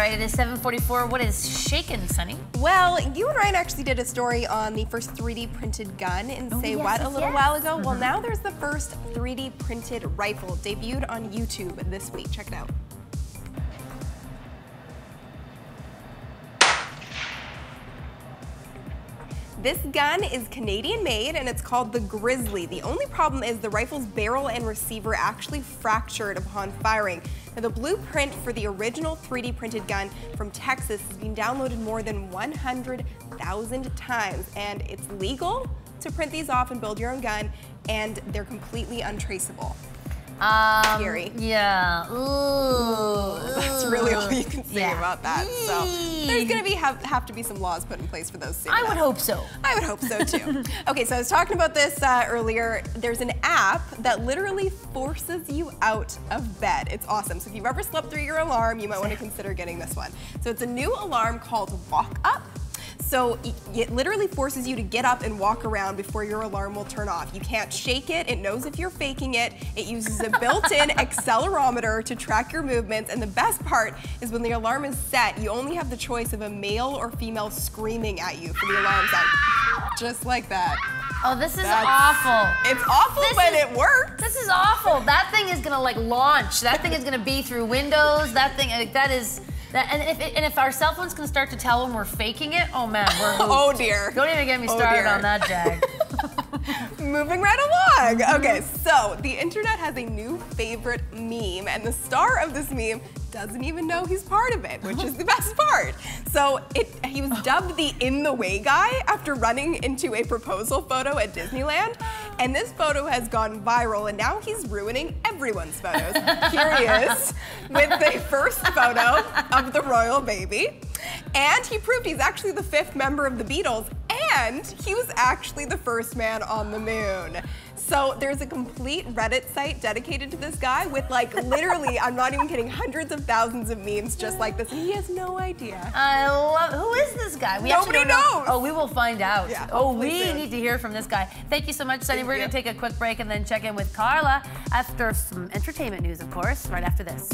right, it is 744. What is shaken, Sunny? Well, you and Ryan actually did a story on the first 3D printed gun in Oh, Say yes, What a little yes. while ago. Well, Mhm. now there's the first 3D printed rifle debuted on YouTube this week. Check it out. This gun is Canadian made and it's called the Grizzly. The only problem is the rifle's barrel and receiver actually fractured upon firing. Now, the blueprint for the original 3D printed gun from Texas has been downloaded more than 100,000 times and it's legal to print these off and build your own gun and they're completely untraceable. Um, Scary. Yeah. Ooh. That's really all you can say Yeah. about that. So there's gonna be have, have to be some laws put in place for those soon. I would hope so. I would hope so too. okay, so I was talking about this uh, earlier. There's an app that literally forces you out of bed. It's awesome. So if you've ever slept through your alarm, you might want to consider getting this one. So it's a new alarm called Walk Up. So it- it literally forces you to get up and walk around before your alarm will turn off. You can't shake it. It knows if you're faking it. It uses a built-in accelerometer to track your movements. And the best part is when the alarm is set, you only have the choice of a male or female screaming at you for the alarm sound. Just like that. Oh, this is That's- awful. It's awful, This but is- it works. This is awful. That thing is gonna like launch. That thing is gonna be through Windows. That thing, like, that is, that, and if it, and if our cell phones can start to tell when we're faking it, oh man, we're hooped. Oh dear. Don't even get me Oh, started dear. on that, Jag. Moving right along. Okay, mm-hmm. so the internet has a new favorite meme, and the star of this meme doesn't even know he's part of it, which is the best part. So it, he was dubbed the in the way guy after running into a proposal photo at Disneyland. And this photo has gone viral, and now he's ruining everyone's photos. Here he is with the first photo of the royal baby. And he proved he's actually the fifth member of the Beatles, and he was actually the first man on the moon. So there's a complete Reddit site dedicated to this guy with like literally, I'm not even kidding, hundreds of thousands of memes just like this. And he has no idea. I love. Who is this guy? We Nobody don't know. knows. Oh, we will find out. Yeah, oh, we soon. need to hear from this guy. Thank you so much, Sunny. Thank We're gonna take a quick break and then check in with Carla after some entertainment news, of course, right after this.